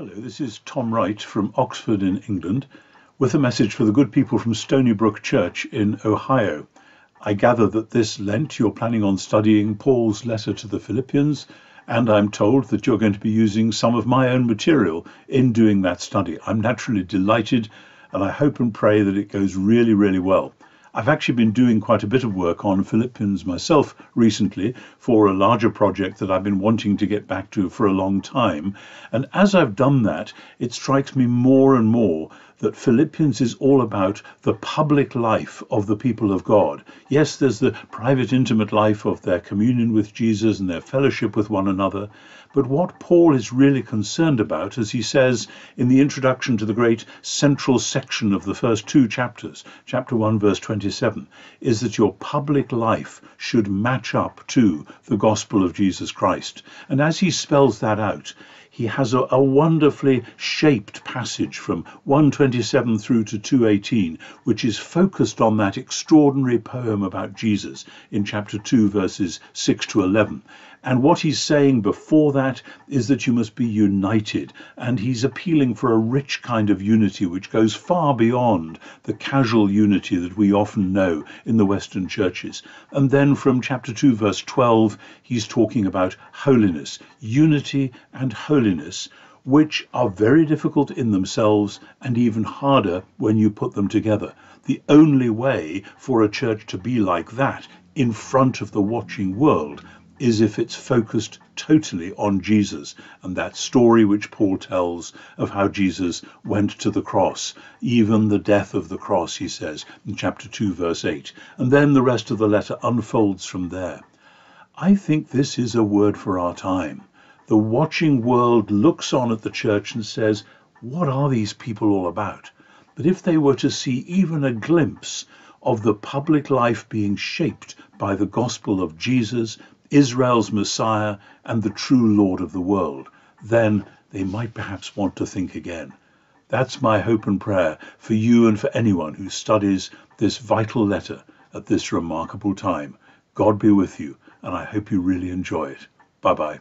Hello, this is Tom Wright from Oxford in England with a message for the good people from Stonybrook Church in Ohio. I gather that this Lent you're planning on studying Paul's letter to the Philippians, and I'm told that you're going to be using some of my own material in doing that study. I'm naturally delighted, and I hope and pray that it goes really, really well. I've actually been doing quite a bit of work on Philippians myself recently for a larger project that I've been wanting to get back to for a long time. And as I've done that, it strikes me more and more that Philippians is all about the public life of the people of God. Yes, there's the private, intimate life of their communion with Jesus and their fellowship with one another. But what Paul is really concerned about, as he says in the introduction to the great central section of the first two chapters, chapter 1, verse 27, is that your public life should match up to the gospel of Jesus Christ. And as he spells that out, he has a, a, wonderfully shaped passage from 127 through to 218, which is focused on that extraordinary poem about Jesus in chapter 2, verses 6 to 11. And what he's saying before that is that you must be united. And he's appealing for a rich kind of unity which goes far beyond the casual unity that we often know in the Western churches. And then from chapter 2, verse 12, he's talking about holiness, unity and holiness which are very difficult in themselves and even harder when you put them together. The only way for a church to be like that in front of the watching world is if it's focused totally on Jesus and that story which Paul tells of how Jesus went to the cross, even the death of the cross, he says in chapter 2, verse 8. And then the rest of the letter unfolds from there. I think this is a word for our time. The watching world looks on at the church and says, What are these people all about? But if they were to see even a glimpse of the public life being shaped by the gospel of Jesus, Israel's Messiah and the true Lord of the world, then they might perhaps want to think again. That's my hope and prayer for you and for anyone who studies this vital letter at this remarkable time. God be with you, and I hope you really enjoy it. Bye bye.